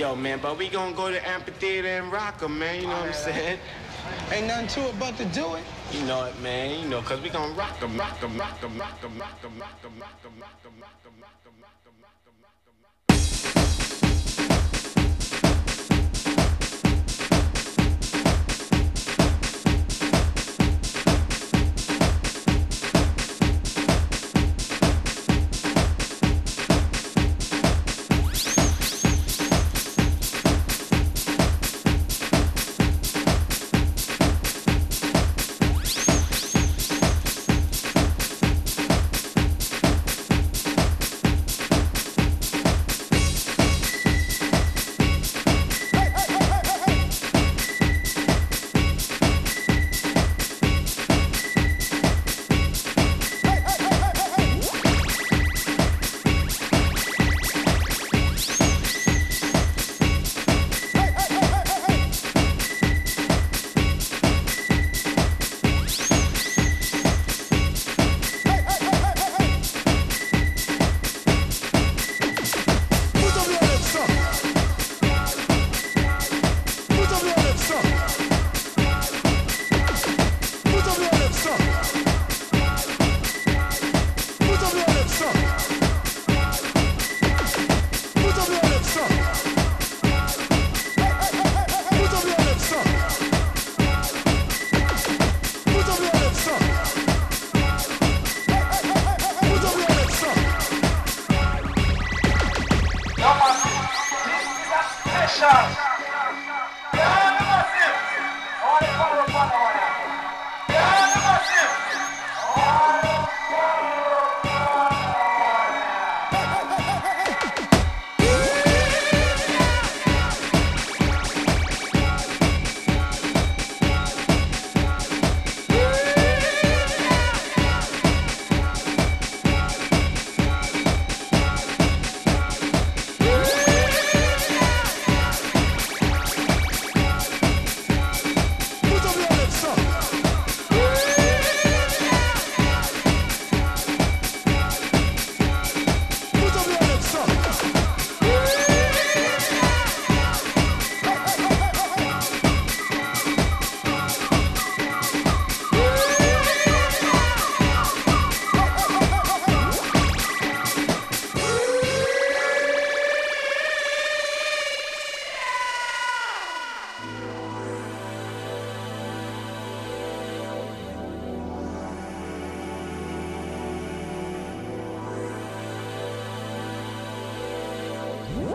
Yo, man, but we gonna go to amphitheater and rock 'em, man. You know what I'm saying? Ain't nothing to it but to do it. You know it, man. You know, cause we gonna rock 'em, rock 'em, rock 'em, rock 'em, rock 'em, rock 'em, rock 'em, rock 'em, rock 'em, rock 'em, rock 'em, rock 'em,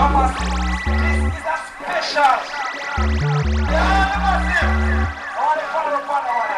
This is a special. The all of us. All the power upon our